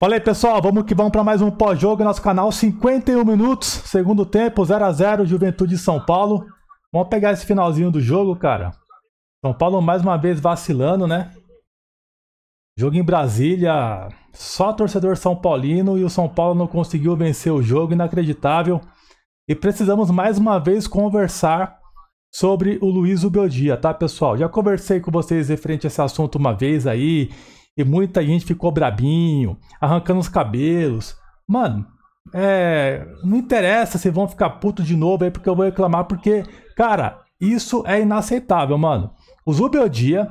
Fala aí pessoal, vamos que vamos para mais um pós-jogo no nosso canal, 51 minutos, segundo tempo, 0 a 0 Juventude de São Paulo. Vamos pegar esse finalzinho do jogo, cara. São Paulo mais uma vez vacilando, né? Jogo em Brasília, só torcedor São Paulino e o São Paulo não conseguiu vencer o jogo, inacreditável. E precisamos mais uma vez conversar sobre o Luiz Ubeldia, tá pessoal? Já conversei com vocês referente a esse assunto uma vez aí, e muita gente ficou brabinho, arrancando os cabelos. Mano, é, não interessa se vão ficar puto de novo aí porque eu vou reclamar, porque, cara, isso é inaceitável, mano. O Zubeldia,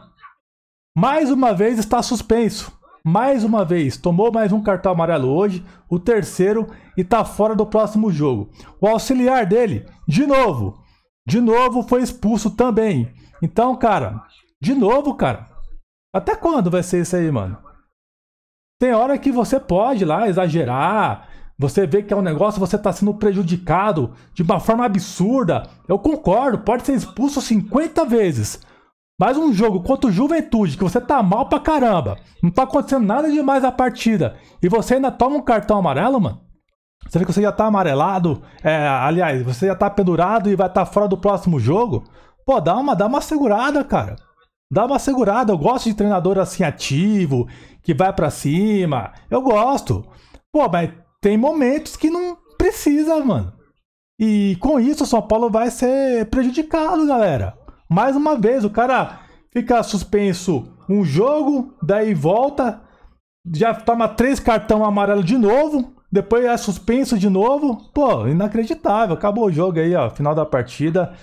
mais uma vez, está suspenso. Mais uma vez, tomou mais um cartão amarelo hoje, o terceiro, e tá fora do próximo jogo. O auxiliar dele, de novo, de novo foi expulso também. Então, cara, de novo, cara, até quando vai ser isso aí, mano? Tem hora que você pode lá exagerar, você vê que é um negócio, você tá sendo prejudicado de uma forma absurda. Eu concordo, pode ser expulso 50 vezes. Mas um jogo contra o Juventude, que você tá mal pra caramba, não tá acontecendo nada demais na partida, e você ainda toma um cartão amarelo, mano? Você que você já tá amarelado, é, aliás, você já tá pendurado e vai estar tá fora do próximo jogo? Pô, dá uma, dá uma segurada, cara dá uma segurada. Eu gosto de treinador assim ativo, que vai para cima. Eu gosto. Pô, mas tem momentos que não precisa, mano. E com isso o São Paulo vai ser prejudicado, galera. Mais uma vez, o cara fica suspenso um jogo, daí volta, já toma três cartão amarelo de novo, depois é suspenso de novo. Pô, inacreditável. Acabou o jogo aí, ó, final da partida.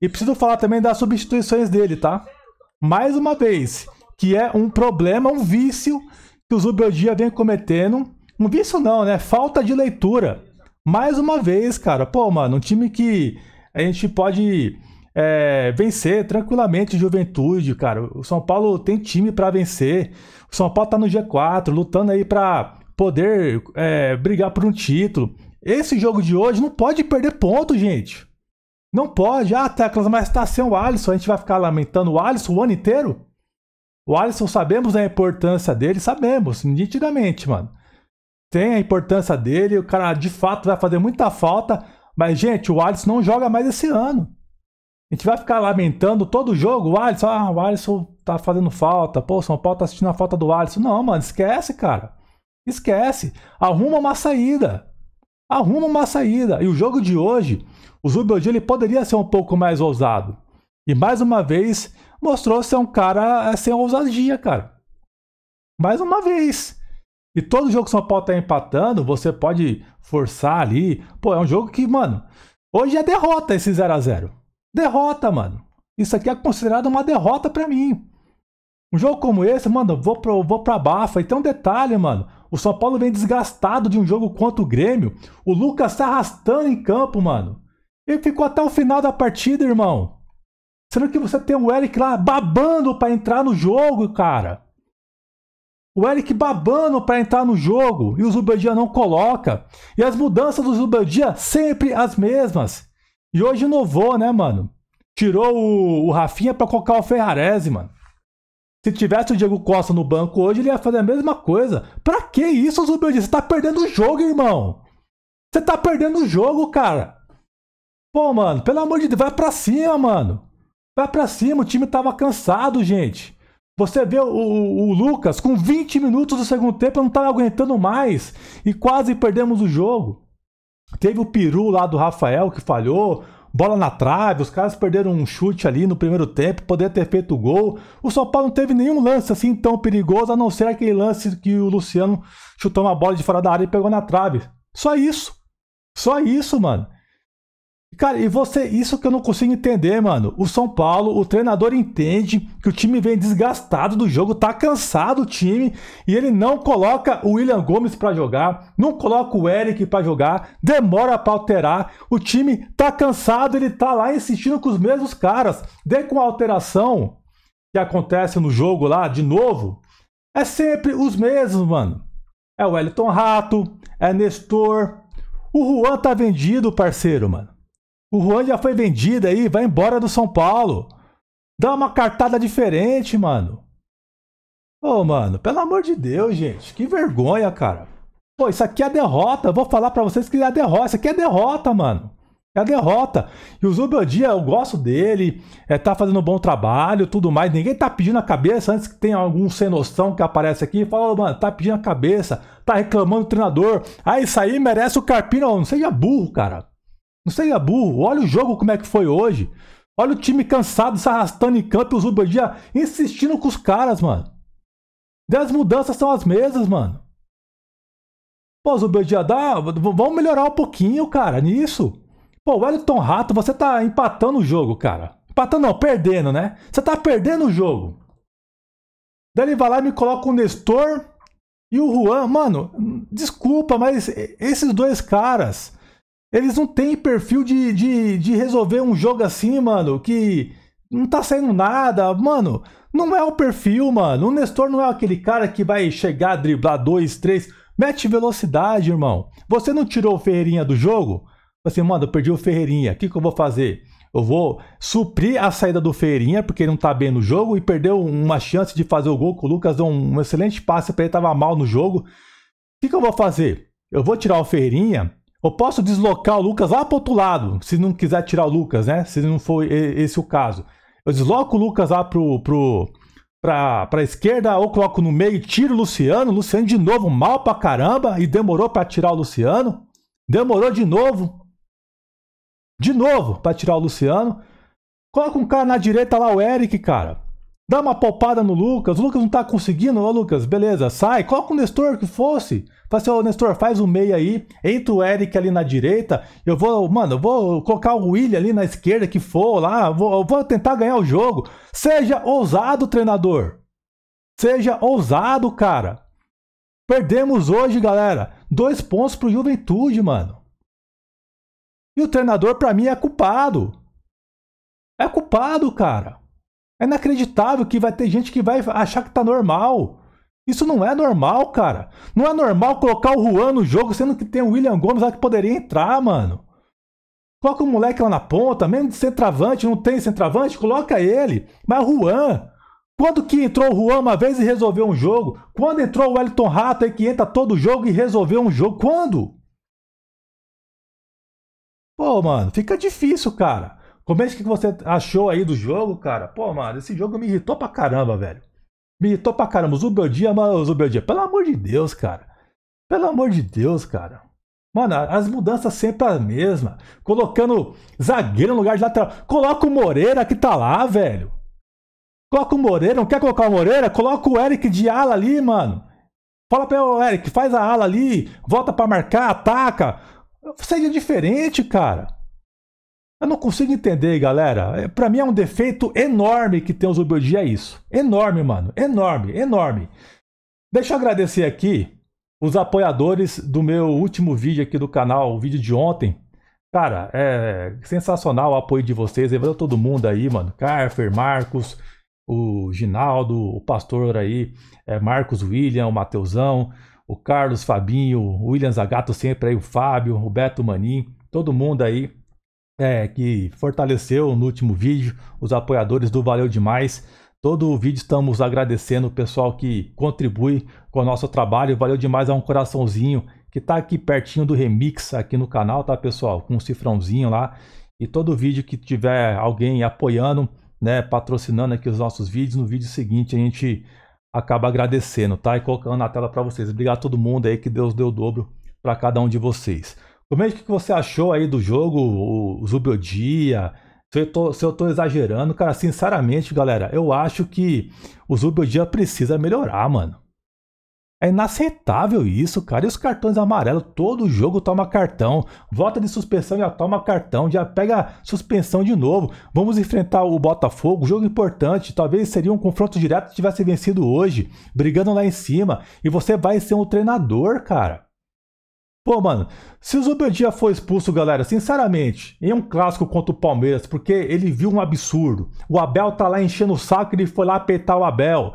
E preciso falar também das substituições dele, tá? Mais uma vez, que é um problema, um vício que o Zubeldia vem cometendo. Um vício não, né? Falta de leitura. Mais uma vez, cara. Pô, mano, um time que a gente pode é, vencer tranquilamente Juventude, cara. O São Paulo tem time para vencer. O São Paulo tá no G4, lutando aí para poder é, brigar por um título. Esse jogo de hoje não pode perder ponto, gente. Não pode. Ah, Teclas, mas tá sem o Alisson. A gente vai ficar lamentando o Alisson o ano inteiro? O Alisson sabemos a importância dele, sabemos, nitidamente, mano. Tem a importância dele, o cara de fato vai fazer muita falta, mas, gente, o Alisson não joga mais esse ano. A gente vai ficar lamentando todo jogo, o Alisson, ah, o Alisson tá fazendo falta, pô, o São Paulo tá assistindo a falta do Alisson. Não, mano, esquece, cara. Esquece. Arruma uma saída. Arruma uma saída. E o jogo de hoje, o Zubeldia ele poderia ser um pouco mais ousado. E mais uma vez mostrou ser um cara sem ousadia, cara. Mais uma vez. E todo jogo que o São Paulo tá empatando, você pode forçar ali. Pô, é um jogo que, mano, hoje é derrota esse 0 a 0 Derrota, mano. Isso aqui é considerado uma derrota para mim. Um jogo como esse, mano, vou pra, vou pra Bafa. E tem um detalhe, mano. O São Paulo vem desgastado de um jogo contra o Grêmio. O Lucas tá arrastando em campo, mano. Ele ficou até o final da partida, irmão. Sendo que você tem o Eric lá babando para entrar no jogo, cara. O Eric babando para entrar no jogo e o Zubeldia não coloca. E as mudanças do Zubeldia sempre as mesmas. E hoje inovou, né, mano? Tirou o, o Rafinha para colocar o Ferrarese, mano. Se tivesse o Diego Costa no banco hoje, ele ia fazer a mesma coisa. Pra que isso, Zubeldia? Você tá perdendo o jogo, irmão. Você tá perdendo o jogo, cara. Pô, mano, pelo amor de Deus, vai pra cima, mano. Vai pra cima, o time tava cansado, gente. Você vê o, o, o, Lucas com 20 minutos do segundo tempo, não tava aguentando mais. E quase perdemos o jogo. Teve o peru lá do Rafael que falhou. Bola na trave, os caras perderam um chute ali no primeiro tempo, poderia ter feito o gol. O São Paulo não teve nenhum lance assim tão perigoso, a não ser aquele lance que o Luciano chutou uma bola de fora da área e pegou na trave. Só isso. Só isso, mano. Cara, e você, isso que eu não consigo entender, mano. O São Paulo, o treinador entende que o time vem desgastado do jogo, tá cansado o time, e ele não coloca o William Gomes para jogar, não coloca o Eric para jogar, demora para alterar. O time tá cansado, ele tá lá insistindo com os mesmos caras. De com a alteração que acontece no jogo lá, de novo, é sempre os mesmos, mano. É o Wellington Rato, é Nestor. O Juan tá vendido, parceiro, mano. O Juan já foi vendido aí, vai embora do São Paulo. Dá uma cartada diferente, mano. Ô, mano, pelo amor de Deus, gente. Que vergonha, cara. Pô, isso aqui é derrota. vou falar para vocês que é derrota. Isso aqui é derrota, mano. É a derrota. E o Zubeldia, eu gosto dele, é, tá fazendo um bom trabalho, tudo mais. Ninguém tá pedindo a cabeça antes que tenha algum sem noção que aparece aqui. Fala, mano, tá pedindo a cabeça, tá reclamando do treinador. Ah, isso aí merece o Carpino. Não, não seja burro, cara. Não seja burro. Olha o jogo como é que foi hoje. Olha o time cansado se arrastando em campo e o Zubeldia insistindo com os caras, mano. E as mudanças são as mesmas, mano. Pô, Zubeldia, dá. Vamos melhorar um pouquinho, cara, nisso. Pô, Wellington Rato, você tá empatando o jogo, cara. Empatando não, perdendo, né? Você tá perdendo o jogo. Daí ele vai lá e me coloca o Nestor e o Juan. Mano, desculpa, mas esses dois caras, eles não têm perfil de, de, de resolver um jogo assim, mano, que não tá saindo nada. Mano, não é o perfil, mano. O Nestor não é aquele cara que vai chegar, driblar dois, três. Mete velocidade, irmão. Você não tirou o Ferreirinha do jogo? assim, mano, eu perdi o Ferreirinha, o que, que eu vou fazer? Eu vou suprir a saída do Ferreirinha, porque ele não tá bem no jogo, e perdeu uma chance de fazer o gol, que o Lucas deu um, um excelente passe para ele, tava mal no jogo. O que, que eu vou fazer? Eu vou tirar o Ferreirinha, eu posso deslocar o Lucas lá pro outro lado, se não quiser tirar o Lucas, né? Se não for esse o caso. Eu desloco o Lucas lá pro, pro, pra, pra esquerda, ou coloco no meio e tiro o Luciano. O Luciano de novo mal pra caramba, e demorou para tirar o Luciano. Demorou de novo de novo para tirar o Luciano. Coloca um cara na direita lá, o Eric, cara. Dá uma poupada no Lucas. O Lucas não tá conseguindo. Ô, Lucas, beleza, sai. Coloca o Nestor que fosse. Fala assim, ô, Nestor, faz o meio aí. Entra o Eric ali na direita. Eu vou, mano, eu vou colocar o William ali na esquerda que for lá. Vou, eu vou tentar ganhar o jogo. Seja ousado, treinador. Seja ousado, cara. Perdemos hoje, galera. Dois pontos pro Juventude, mano. E o treinador, para mim, é culpado. É culpado, cara. É inacreditável que vai ter gente que vai achar que tá normal. Isso não é normal, cara. Não é normal colocar o Juan no jogo, sendo que tem o William Gomes lá que poderia entrar, mano. Coloca o moleque lá na ponta, mesmo de centroavante, não tem centroavante, coloca ele. Mas Juan, quando que entrou o Juan uma vez e resolveu um jogo? Quando entrou o Wellington Rato aí que entra todo jogo e resolveu um jogo? Quando? Pô, mano, fica difícil, cara. Como é que você achou aí do jogo, cara? Pô, mano, esse jogo me irritou pra caramba, velho. Me irritou pra caramba. O Zubeldia, mano, o Zubeldia, pelo amor de Deus, cara. Pelo amor de Deus, cara. Mano, as mudanças sempre as mesmas. Colocando zagueiro no lugar de lateral. Coloca o Moreira que tá lá, velho. Coloca o Moreira. Não quer colocar o Moreira? Coloca o Eric de ala ali, mano. Fala pra ele, Eric, faz a ala ali. Volta para marcar, ataca. Seja diferente, cara. Eu não consigo entender, galera. É, para mim é um defeito enorme que tem os Ubiodia é isso. Enorme, mano. Enorme, enorme. Deixa eu agradecer aqui os apoiadores do meu último vídeo aqui do canal, o vídeo de ontem. Cara, é sensacional o apoio de vocês. Valeu todo mundo aí, mano. Carfer, Marcos, o Ginaldo, o pastor aí, é Marcos William, o Mateusão, o Carlos, Fabinho, o William Zagato sempre aí, o Fábio, o Beto Manin, todo mundo aí é, que fortaleceu no último vídeo, os apoiadores do Valeu Demais. Todo o vídeo estamos agradecendo o pessoal que contribui com o nosso trabalho. Valeu demais, é um coraçãozinho que está aqui pertinho do remix aqui no canal, tá pessoal? Com um cifrãozinho lá. E todo vídeo que tiver alguém apoiando, né, patrocinando aqui os nossos vídeos, no vídeo seguinte a gente acaba agradecendo, tá? E colocando na tela para vocês. Obrigado a todo mundo aí, que Deus deu o dobro para cada um de vocês. Comente o que você achou aí do jogo, o Zubiodia, se eu, tô, se eu tô exagerando. Cara, sinceramente, galera, eu acho que o Zubiodia precisa melhorar, mano. É inaceitável isso, cara. E os cartões amarelos, todo jogo toma cartão. Volta de suspensão já toma cartão, já pega suspensão de novo. Vamos enfrentar o Botafogo, jogo importante. Talvez seria um confronto direto se tivesse vencido hoje, brigando lá em cima. E você vai ser um treinador, cara. Pô, mano, se o Zubeldia for expulso, galera, sinceramente, em um clássico contra o Palmeiras, porque ele viu um absurdo. O Abel tá lá enchendo o saco e ele foi lá apertar o Abel.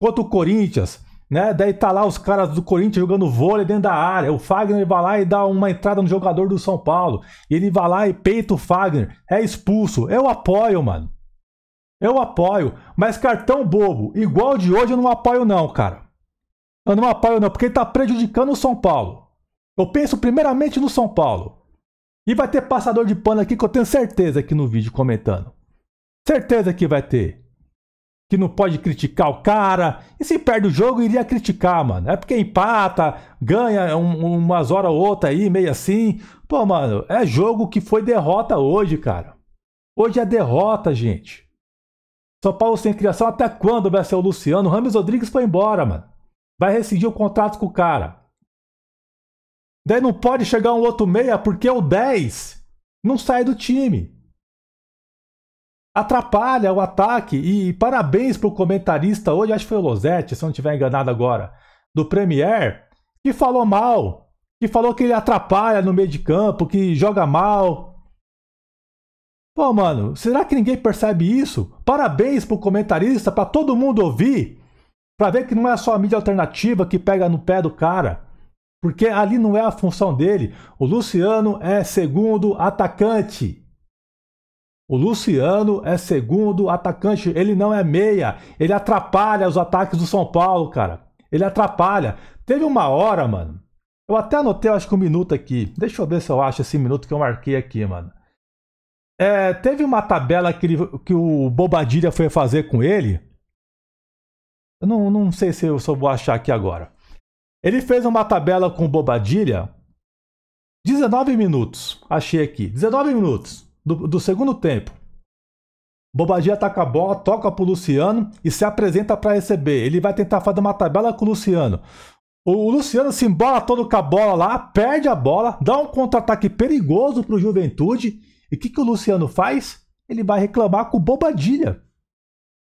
Contra o Corinthians, né? Daí tá lá os caras do Corinthians jogando vôlei dentro da área. O Fagner vai lá e dá uma entrada no jogador do São Paulo. Ele vai lá e peita o Fagner. É expulso. Eu apoio, mano. Eu apoio, mas cartão bobo, igual de hoje, eu não apoio não, cara. Eu não apoio não, porque ele tá prejudicando o São Paulo. Eu penso primeiramente no São Paulo. E vai ter passador de pano aqui que eu tenho certeza aqui no vídeo comentando. Certeza que vai ter. Que não pode criticar o cara. E se perde o jogo, iria criticar, mano. É porque empata, ganha um, umas horas ou outra aí, meio assim. Pô, mano, é jogo que foi derrota hoje, cara. Hoje é derrota, gente. São Paulo sem criação até quando vai ser o Luciano? O Rames Rodrigues foi embora, mano. Vai rescindir o contrato com o cara. Daí não pode chegar um outro meia porque o 10 não sai do time. Atrapalha o ataque. E parabéns pro comentarista hoje, acho que foi o Losetti, se não estiver enganado agora, do Premier, que falou mal. Que falou que ele atrapalha no meio de campo, que joga mal. Pô, mano, será que ninguém percebe isso? Parabéns pro comentarista, para todo mundo ouvir. Pra ver que não é só a mídia alternativa que pega no pé do cara. Porque ali não é a função dele. O Luciano é segundo atacante. O Luciano é segundo atacante, ele não é meia. Ele atrapalha os ataques do São Paulo, cara. Ele atrapalha. Teve uma hora, mano. Eu até anotei, acho que um minuto aqui. Deixa eu ver se eu acho esse minuto que eu marquei aqui, mano. É, teve uma tabela que, ele, que o Bobadilha foi fazer com ele. Eu não, não sei se eu só vou achar aqui agora. Ele fez uma tabela com Bobadilha. 19 minutos. Achei aqui. 19 minutos do, do segundo tempo. Bobadilha ataca a bola, toca pro Luciano e se apresenta para receber. Ele vai tentar fazer uma tabela com o Luciano. O Luciano se embola todo com a bola lá, perde a bola, dá um contra-ataque perigoso pro Juventude. E o que, que o Luciano faz? Ele vai reclamar com Bobadilha.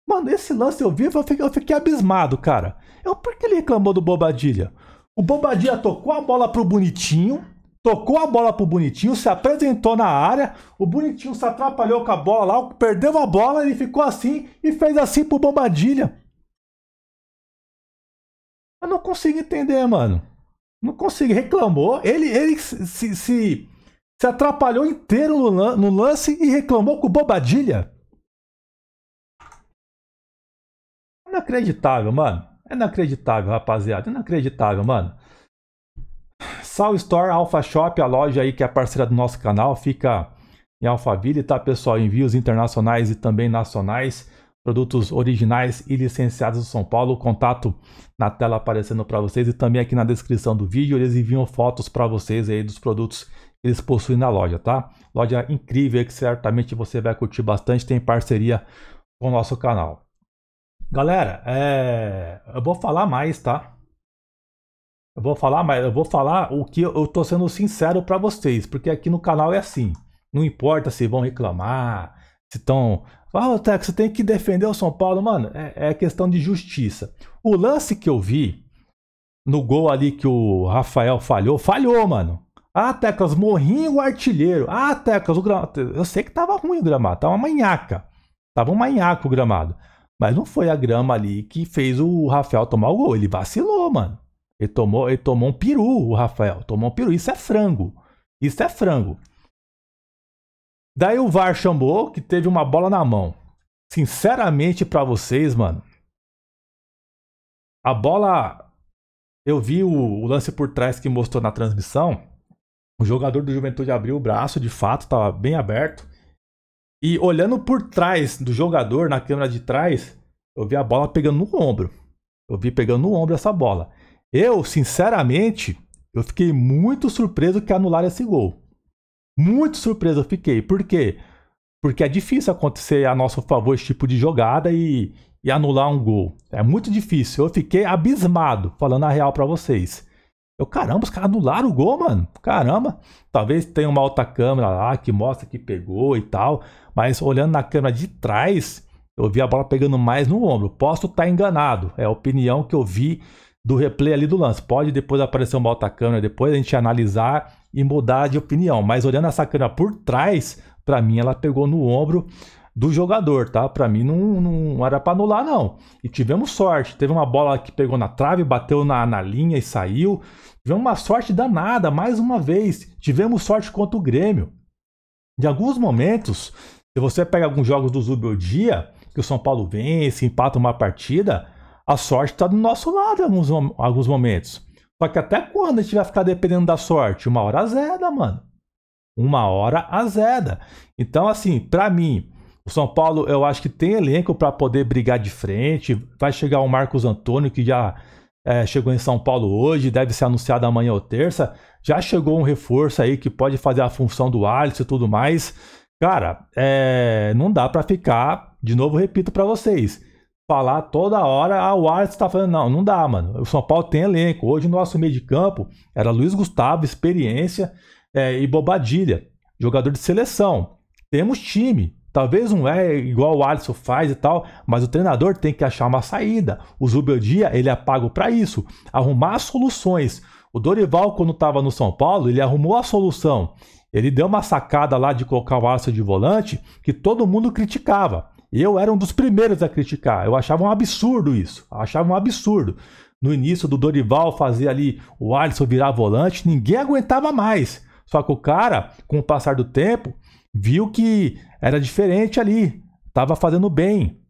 Mano, esse lance eu vi, eu fiquei, eu fiquei abismado, cara. Eu, por que ele reclamou do Bobadilha? O Bobadilha tocou a bola pro Bonitinho, tocou a bola pro Bonitinho, se apresentou na área, o Bonitinho se atrapalhou com a bola lá, perdeu a bola, ele ficou assim e fez assim pro Bobadilha. Eu não consigo entender, mano. Não consigo. Reclamou. Ele, ele se, se, se atrapalhou inteiro no, no lance e reclamou com Bobadilha. Inacreditável, mano. É inacreditável, rapaziada. Inacreditável, mano. Sal Store Alpha Shop, a loja aí que é parceira do nosso canal, fica em Alphaville, tá, pessoal? Envios internacionais e também nacionais. Produtos originais e licenciados do São Paulo. Contato na tela aparecendo para vocês e também aqui na descrição do vídeo. Eles enviam fotos para vocês aí dos produtos que eles possuem na loja, tá? Loja incrível que certamente você vai curtir bastante. Tem parceria com o nosso canal. Galera, é... eu vou falar mais, tá? Eu vou falar mais, eu vou falar o que eu tô sendo sincero para vocês, porque aqui no canal é assim. Não importa se vão reclamar, se estão. Ah, oh, Tex, você tem que defender o São Paulo, mano. É, é questão de justiça. O lance que eu vi no gol ali que o Rafael falhou, falhou, mano. Ah, Teclas, morrinho o artilheiro. Ah, Teclas, o gramado. Eu sei que tava ruim o gramado, tava uma manhaca. Tava um manhaca o gramado. Mas não foi a grama ali que fez o Rafael tomar o gol. Ele vacilou, mano. Ele tomou, ele tomou um peru, o Rafael. Tomou um peru. Isso é frango. Isso é frango. Daí o VAR chamou que teve uma bola na mão. Sinceramente para vocês, mano. A bola. Eu vi o, o, lance por trás que mostrou na transmissão. O jogador do Juventude abriu o braço, de fato, estava bem aberto. E olhando por trás do jogador, na câmera de trás, eu vi a bola pegando no ombro. Eu vi pegando no ombro essa bola. Eu, sinceramente, eu fiquei muito surpreso que anularam esse gol. Muito surpreso eu fiquei. Por quê? Porque é difícil acontecer a nosso favor esse tipo de jogada e, e anular um gol. É muito difícil. Eu fiquei abismado, falando a real para vocês. Eu, caramba, os caras anularam o gol, mano. Caramba. Talvez tenha uma alta câmera lá que mostra que pegou e tal. Mas olhando na câmera de trás, eu vi a bola pegando mais no ombro. Posso estar enganado. É a opinião que eu vi do replay ali do lance. Pode depois aparecer uma alta câmera, depois a gente analisar e mudar de opinião. Mas olhando essa câmera por trás, para mim ela pegou no ombro do jogador, tá? Para mim não, não era para anular, não. E tivemos sorte. Teve uma bola que pegou na trave, bateu na, na linha e saiu. Tivemos uma sorte danada, mais uma vez. Tivemos sorte contra o Grêmio. Em alguns momentos, se você pega alguns jogos do Zubeldia, que o São Paulo vence, empata uma partida, a sorte está do nosso lado em alguns, alguns momentos. Só que até quando a gente vai ficar dependendo da sorte? Uma hora azeda, mano. Uma hora azeda. Então, assim, para mim, o São Paulo, eu acho que tem elenco para poder brigar de frente. Vai chegar o Marcos Antônio, que já é, chegou em São Paulo hoje, deve ser anunciado amanhã ou terça. Já chegou um reforço aí que pode fazer a função do Alisson e tudo mais. Cara, é, não dá para ficar, de novo repito para vocês, falar toda hora, ah, o Alisson tá falando, não, não dá, mano. O São Paulo tem elenco. Hoje nosso meio de campo era Luiz Gustavo, experiência é, e Bobadilha, jogador de seleção. Temos time, Talvez não é igual o Alisson faz e tal, mas o treinador tem que achar uma saída. O Zubeldia, ele é pago para isso, arrumar soluções. O Dorival, quando estava no São Paulo, ele arrumou a solução. Ele deu uma sacada lá de colocar o Alisson de volante que todo mundo criticava. Eu era um dos primeiros a criticar. Eu achava um absurdo isso. Eu achava um absurdo. No início do Dorival fazer ali o Alisson virar volante, ninguém aguentava mais. Só que o cara, com o passar do tempo, viu que era diferente ali, estava fazendo bem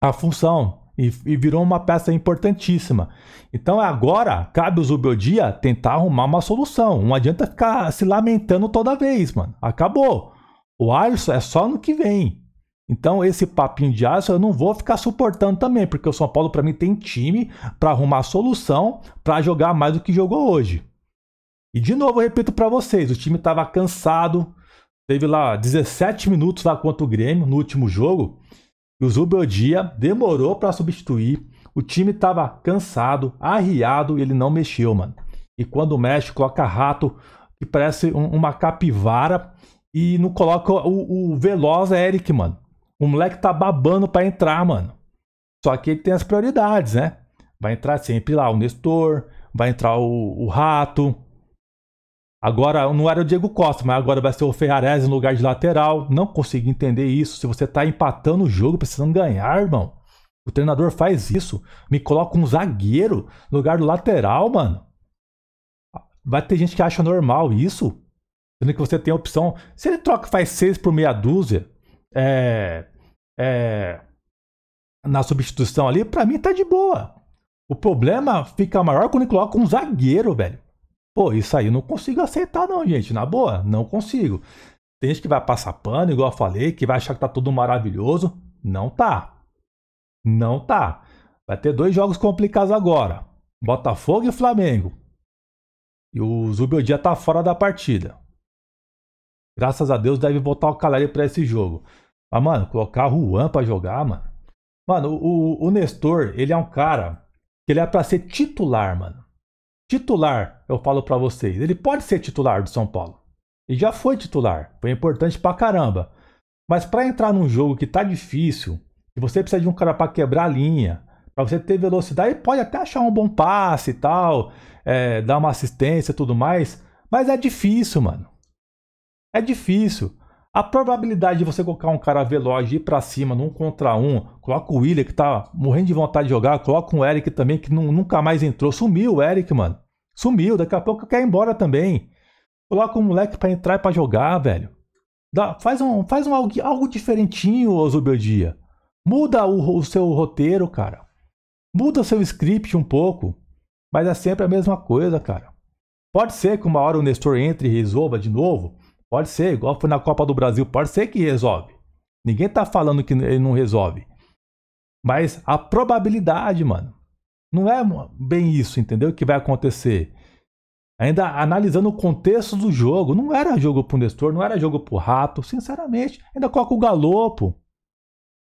a função e, e, virou uma peça importantíssima. Então agora cabe o Zubeldia tentar arrumar uma solução. Não adianta ficar se lamentando toda vez, mano. Acabou. O Alisson é só no que vem. Então esse papinho de Alisson eu não vou ficar suportando também, porque o São Paulo para mim tem time para arrumar solução para jogar mais do que jogou hoje. E de novo eu repito para vocês, o time estava cansado, Teve lá 17 minutos lá contra o Grêmio no último jogo. E o Zubeldia demorou para substituir. O time estava cansado, arriado e ele não mexeu, mano. E quando mexe, coloca rato que parece um, uma capivara e não coloca o, o veloz Eric, mano. O moleque tá babando para entrar, mano. Só que ele tem as prioridades, né? Vai entrar sempre lá o Nestor, vai entrar o, o Rato, Agora, não era o Diego Costa, mas agora vai ser o Ferrarese no lugar de lateral. Não consigo entender isso. Se você está empatando o jogo, precisando ganhar, irmão. O treinador faz isso. Me coloca um zagueiro no lugar do lateral, mano. Vai ter gente que acha normal isso. Sendo que você tem a opção. Se ele troca faz seis por meia dúzia, é, é, na substituição ali, para mim tá de boa. O problema fica maior quando ele coloca um zagueiro, velho. Pô, isso aí eu não consigo aceitar, não, gente. Na boa, não consigo. Tem gente que vai passar pano, igual eu falei, que vai achar que tá tudo maravilhoso. Não tá. Não tá. Vai ter dois jogos complicados agora: Botafogo e Flamengo. E o Zubeldia tá fora da partida. Graças a Deus deve voltar o Caleri para esse jogo. Mas, mano, colocar o Juan pra jogar, mano. Mano, o, o Nestor, ele é um cara que ele é pra ser titular, mano titular, eu falo para vocês. Ele pode ser titular do São Paulo. E já foi titular. Foi importante pra caramba. Mas para entrar num jogo que tá difícil, que você precisa de um cara para quebrar a linha, para você ter velocidade, pode até achar um bom passe e tal, é, dar uma assistência e tudo mais, mas é difícil, mano. É difícil. A probabilidade de você colocar um cara veloz e ir pra cima num contra um, coloca o William que tá morrendo de vontade de jogar, coloca o Eric também que nunca mais entrou. Sumiu o Eric, mano. Sumiu, daqui a pouco quer ir embora também. Coloca um moleque para entrar e pra jogar, velho. Dá, faz um, faz um algo, algo diferentinho, Zubeldia. Muda o, o seu roteiro, cara. Muda o seu script um pouco. Mas é sempre a mesma coisa, cara. Pode ser que uma hora o Nestor entre e resolva de novo. Pode ser, igual foi na Copa do Brasil, pode ser que resolve. Ninguém tá falando que ele não resolve. Mas a probabilidade, mano, não é bem isso, entendeu? Que vai acontecer. Ainda analisando o contexto do jogo, não era jogo pro Nestor, não era jogo pro Rato, sinceramente. Ainda coloca o Galopo.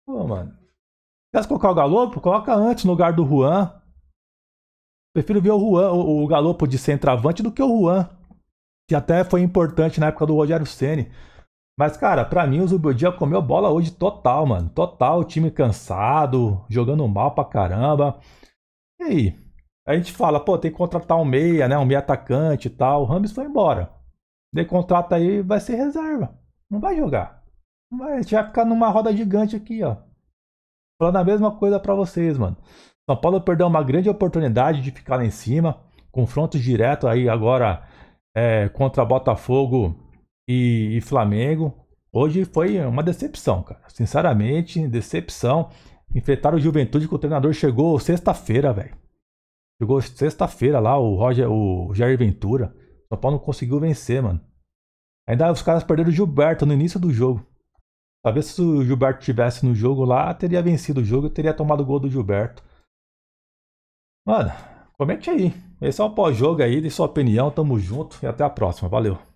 Pô, mano. Se colocar o Galopo, coloca antes no lugar do Juan. Prefiro ver o Juan, o, o Galopo de centroavante do que o Juan que até foi importante na época do Rogério Ceni. Mas, cara, para mim o Zubeldia comeu bola hoje total, mano. Total, time cansado, jogando mal pra caramba. E aí? A gente fala, pô, tem que contratar um meia, né? Um meia atacante e tal. O Rams foi embora. De contrata aí, vai ser reserva. Não vai jogar. Não vai, a gente vai ficar numa roda gigante aqui, ó. Falando a mesma coisa para vocês, mano. São Paulo perdeu uma grande oportunidade de ficar lá em cima. Confrontos direto aí agora é, contra Botafogo e, e, Flamengo. Hoje foi uma decepção, cara. Sinceramente, decepção. Enfrentaram o Juventude que o treinador chegou sexta-feira, velho. Chegou sexta-feira lá, o Roger, o Jair Ventura. São Paulo não conseguiu vencer, mano. Ainda os caras perderam o Gilberto no início do jogo. Talvez se o Gilberto tivesse no jogo lá, teria vencido o jogo e teria tomado o gol do Gilberto. Mano, comente aí. Esse é o pós-jogo aí, de sua opinião. Tamo junto e até a próxima. Valeu.